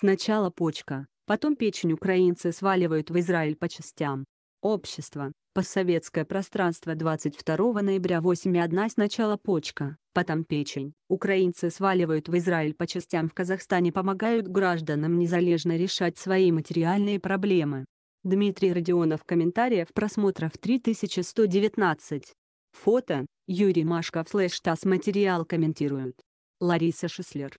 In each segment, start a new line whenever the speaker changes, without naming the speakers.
Сначала почка, потом печень украинцы сваливают в Израиль по частям. Общество. Постсоветское пространство 22 ноября 8.1 сначала почка, потом печень. Украинцы сваливают в Израиль по частям в Казахстане помогают гражданам незалежно решать свои материальные проблемы. Дмитрий Родионов комментариев просмотров 3119. Фото, Юрий Машков слэш ТАСС материал комментируют. Лариса Шислер.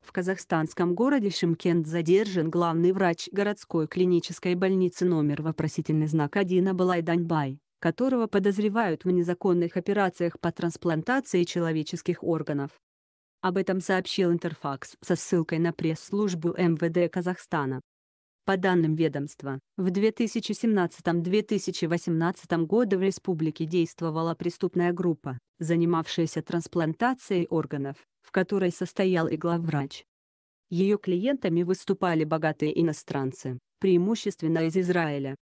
В казахстанском городе Шимкент задержан главный врач городской клинической больницы номер вопросительный знак 1 Абылай Даньбай, которого подозревают в незаконных операциях по трансплантации человеческих органов. Об этом сообщил Интерфакс со ссылкой на пресс-службу МВД Казахстана. По данным ведомства, в 2017-2018 году в республике действовала преступная группа, занимавшаяся трансплантацией органов, в которой состоял и главврач. Ее клиентами выступали богатые иностранцы, преимущественно из Израиля.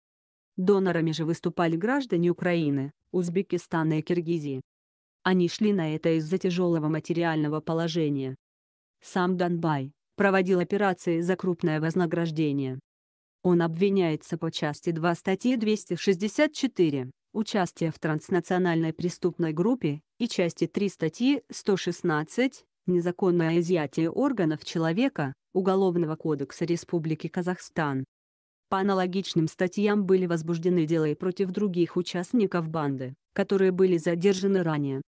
Донорами же выступали граждане Украины, Узбекистана и Киргизии. Они шли на это из-за тяжелого материального положения. Сам Донбай проводил операции за крупное вознаграждение. Он обвиняется по части 2 статьи 264 «Участие в транснациональной преступной группе» и части 3 статьи 116 «Незаконное изъятие органов человека» Уголовного кодекса Республики Казахстан. По аналогичным статьям были возбуждены дела и против других участников банды, которые были задержаны ранее.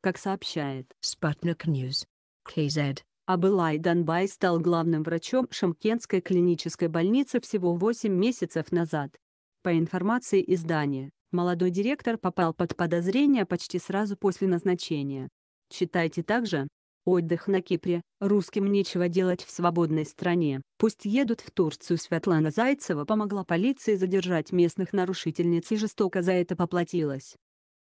Как сообщает Sputnik News, KZ, Абылай Данбай стал главным врачом Шымкентской клинической больницы всего 8 месяцев назад. По информации издания, молодой директор попал под подозрение почти сразу после назначения. Читайте также. Отдых на Кипре. Русским нечего делать в свободной стране. Пусть едут в Турцию. Светлана Зайцева помогла полиции задержать местных нарушительниц и жестоко за это поплатилась.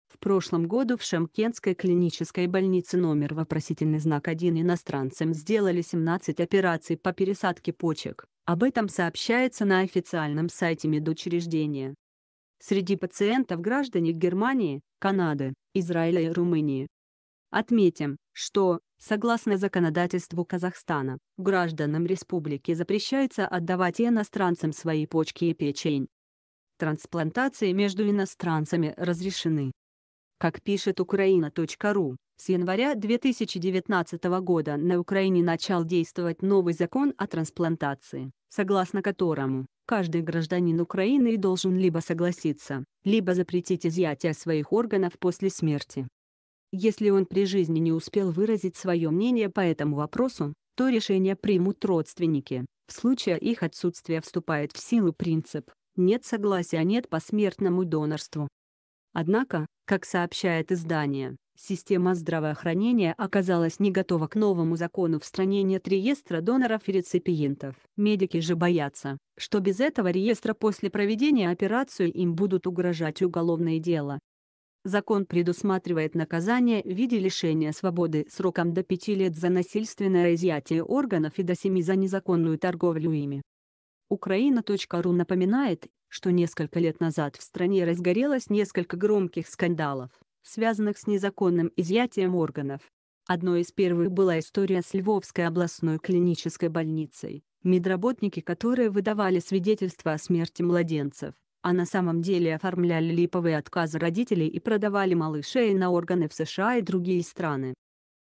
В прошлом году в Шамкентской клинической больнице номер вопросительный знак 1 иностранцам сделали 17 операций по пересадке почек. Об этом сообщается на официальном сайте медучреждения. Среди пациентов граждане Германии, Канады, Израиля и Румынии. Отметим, что, согласно законодательству Казахстана, гражданам республики запрещается отдавать иностранцам свои почки и печень. Трансплантации между иностранцами разрешены. Как пишет Украина.ру, с января 2019 года на Украине начал действовать новый закон о трансплантации, согласно которому каждый гражданин Украины должен либо согласиться, либо запретить изъятие своих органов после смерти. Если он при жизни не успел выразить свое мнение по этому вопросу, то решение примут родственники. В случае их отсутствия вступает в силу принцип «нет согласия нет посмертному донорству». Однако, как сообщает издание, система здравоохранения оказалась не готова к новому закону в стране реестра доноров и реципиентов. Медики же боятся, что без этого реестра после проведения операции им будут угрожать уголовные дела. Закон предусматривает наказание в виде лишения свободы сроком до 5 лет за насильственное изъятие органов и до 7 за незаконную торговлю ими. Украина.ру напоминает, что несколько лет назад в стране разгорелось несколько громких скандалов, связанных с незаконным изъятием органов. Одной из первых была история с Львовской областной клинической больницей, медработники которые выдавали свидетельства о смерти младенцев, а на самом деле оформляли липовые отказы родителей и продавали малышей на органы в США и другие страны.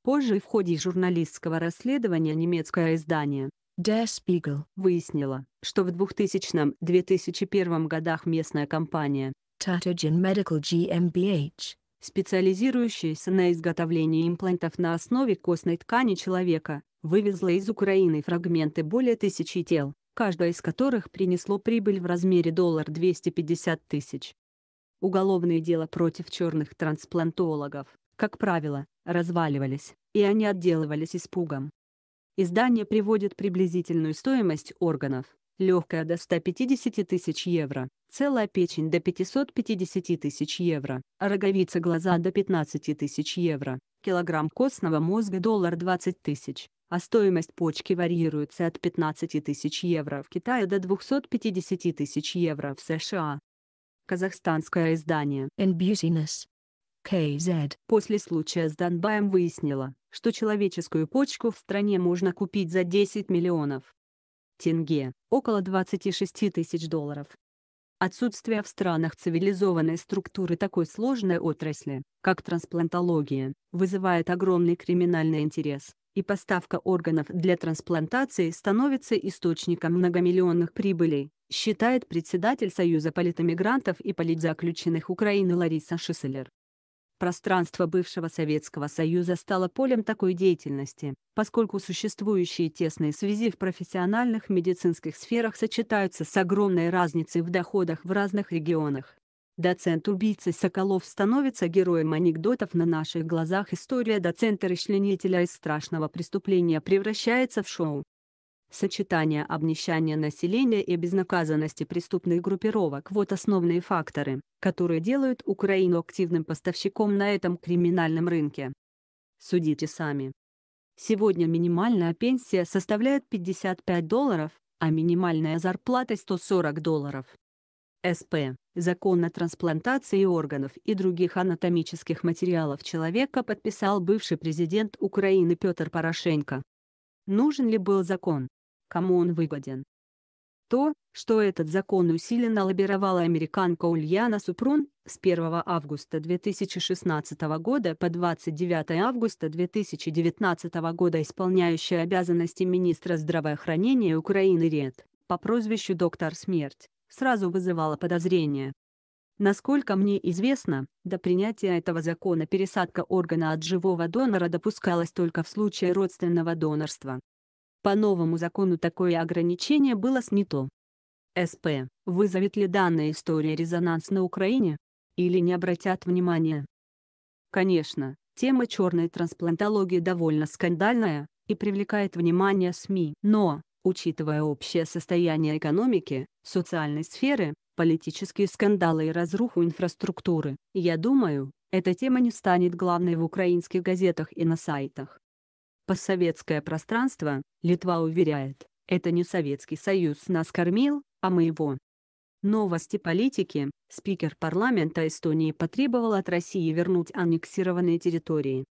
Позже в ходе журналистского расследования немецкое издание Der Spiegel выяснила, что в 2000-2001 годах местная компания Tatagen Medical GmbH, специализирующаяся на изготовлении имплантов на основе костной ткани человека, вывезла из Украины фрагменты более тысячи тел, каждое из которых принесло прибыль в размере доллар 250 тысяч. Уголовные дела против черных трансплантологов, как правило, разваливались, и они отделывались испугом. Издание приводит приблизительную стоимость органов. Легкая до 150 тысяч евро, целая печень до 550 тысяч евро, а роговица глаза до 15 тысяч евро, килограмм костного мозга доллар 20 тысяч, а стоимость почки варьируется от 15 тысяч евро в Китае до 250 тысяч евро в США. Казахстанское издание NBusiness KZ после случая с Донбаем выяснила, что человеческую почку в стране можно купить за 10 миллионов. тенге, около 26 тысяч долларов. Отсутствие в странах цивилизованной структуры такой сложной отрасли, как трансплантология, вызывает огромный криминальный интерес, и поставка органов для трансплантации становится источником многомиллионных прибылей, считает председатель Союза политэмигрантов и политзаключенных Украины Лариса Шисселер. Пространство бывшего Советского Союза стало полем такой деятельности, поскольку существующие тесные связи в профессиональных медицинских сферах сочетаются с огромной разницей в доходах в разных регионах. Доцент-убийца Соколов становится героем анекдотов на наших глазах. История доцента-расчленителя из страшного преступления превращается в шоу. Сочетание обнищания населения и безнаказанности преступных группировок – вот основные факторы, которые делают Украину активным поставщиком на этом криминальном рынке. Судите сами. Сегодня минимальная пенсия составляет 55 долларов, а минимальная зарплата 140 долларов. СП. Закон о трансплантации органов и других анатомических материалов человека подписал бывший президент Украины Петр Порошенко. Нужен ли был закон? кому он выгоден. То, что этот закон усиленно лоббировала американка Ульяна Супрун, с 1 августа 2016 года по 29 августа 2019 года исполняющая обязанности министра здравоохранения Украины РЕД, по прозвищу «Доктор Смерть», сразу вызывала подозрения. Насколько мне известно, до принятия этого закона пересадка органа от живого донора допускалась только в случае родственного донорства. По новому закону такое ограничение было снято. СП. Вызовет ли данная история резонанс на Украине? Или не обратят внимания? Конечно, тема черной трансплантологии довольно скандальная и привлекает внимание СМИ. Но, учитывая общее состояние экономики, социальной сферы, политические скандалы и разруху инфраструктуры, я думаю, эта тема не станет главной в украинских газетах и на сайтах. Постсоветское пространство, Литва уверяет, это не Советский Союз нас кормил, а мы его. Новости политики. Спикер парламента Эстонии потребовал от России вернуть аннексированные территории.